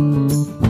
Música